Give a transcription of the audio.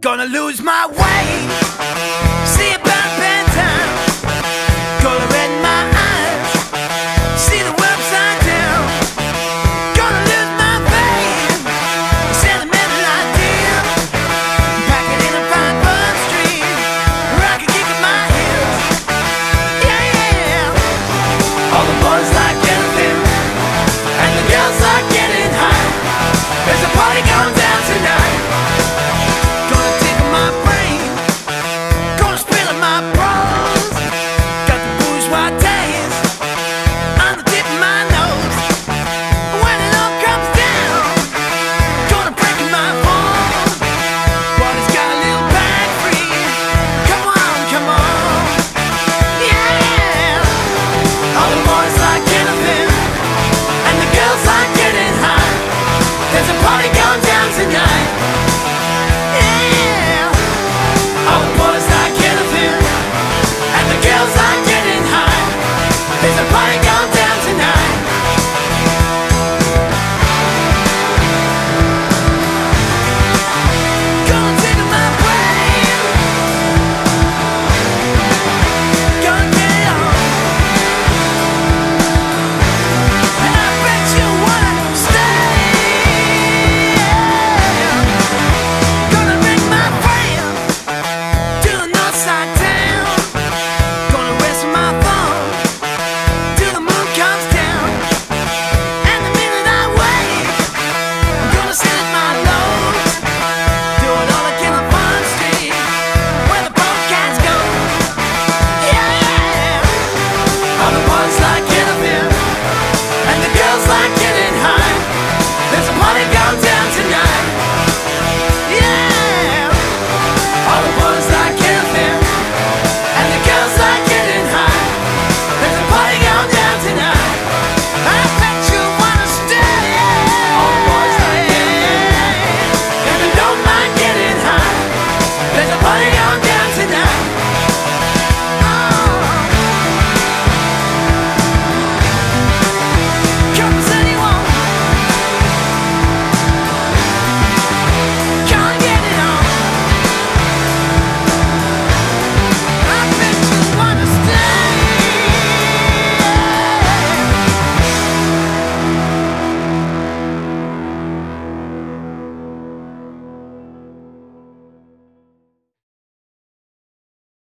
Gonna lose my way. See it.